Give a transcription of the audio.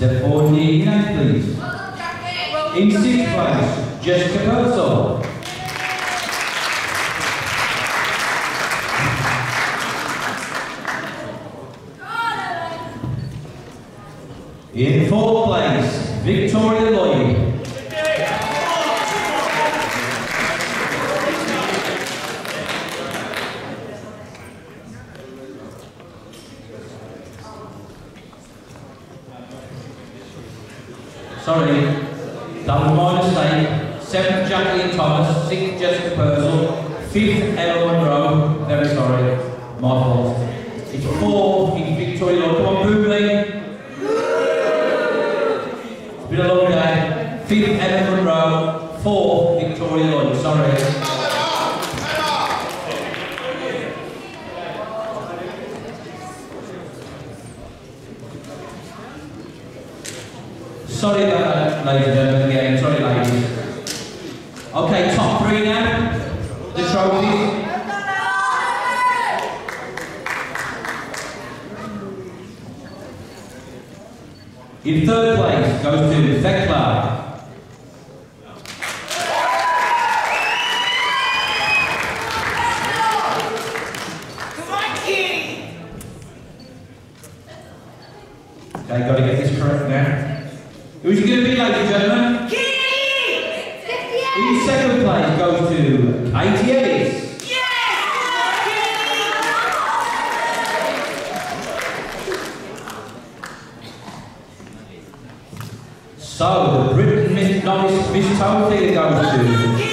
Step forward, knee in, please. In sixth place, Jessica Purcell. In fourth place, Victoria Lloyd. Sorry, that. Seventh, Jacqueline Thomas. Sixth, Jessica Purcell. Fifth, Emma Munro. Very sorry, my fault. It's fourth, in Victoria. Come on, Boobly. It's been a long day. Fifth, Emma Munro. Fourth, Victoria Lloyd. Sorry. Sorry about that, ladies and gentlemen, again. Sorry, ladies. Okay, top three now. The trophies. In third place goes to Thecla. Okay, got to get this correct now. Who's going to be, ladies and gentlemen? Katie! 58! Whose second place goes to 88. So, the Britain Miss Novice Miss Toned Figure goes to